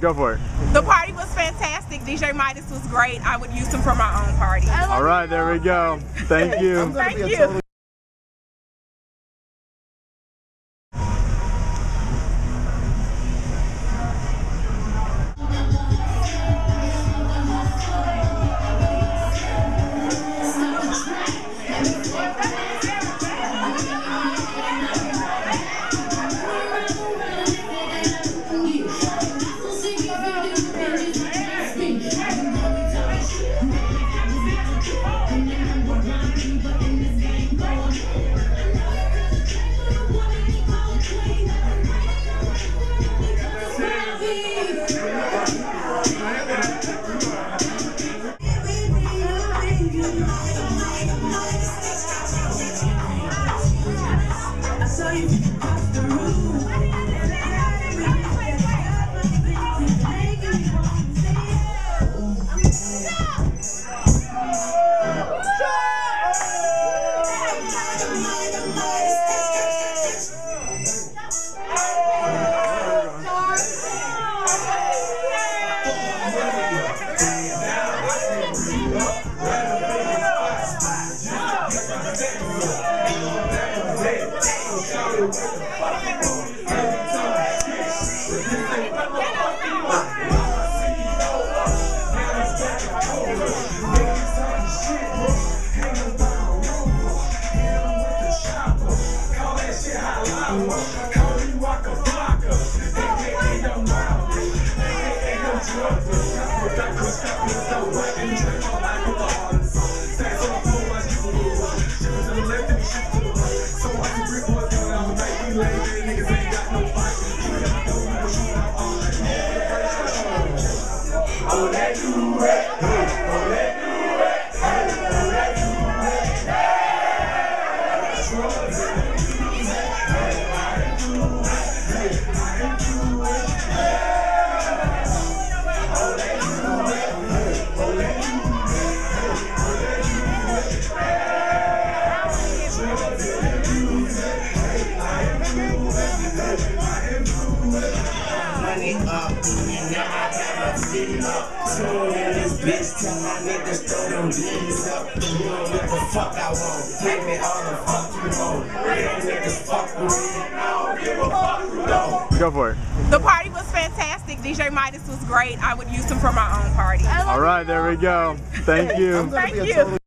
Go for it. The party was fantastic. DJ Mydas was great. I would use him for my own party. All right, there we go. Thank you. Thank you. I saw you. Money up, and now I got my feet up. Tune in this bitch, tell my niggas throw them beans up. Doing what the fuck I want, pay me all the fuck you want. Real niggas fuck with me, and I don't give a fuck who don't. Go for it. The party was fantastic. DJ Mydas was great. I would use him for my own party. All right, there we go. Thank you. Thank you.